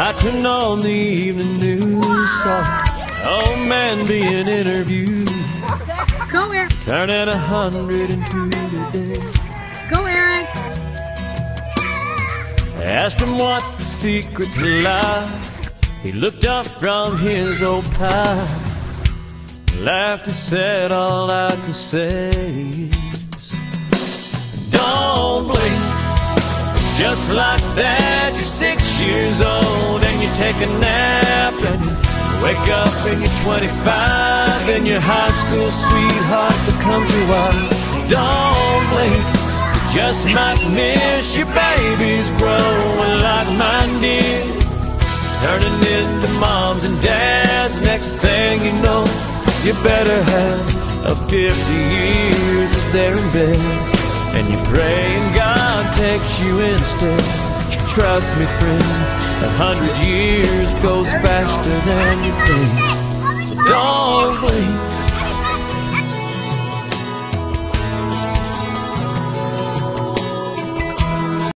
I turn on the evening news, saw an old man being interviewed. Go, Aaron. Turn at a hundred and two today. Go, Aaron. Asked him what's the secret to life. He looked up from his old pie, laughed and said, "All I can say is, don't blink." Just like that, you're six years old and you take a nap and you wake up and you're 25 and your high school sweetheart becomes your wife. Don't blink, you just might miss your babies growing like mine did. Turning into moms and dads, next thing you know, you better have a 50 years is there in bed. And you pray and God takes you instead. Trust me, friend, a hundred years goes faster than you think. So don't blink,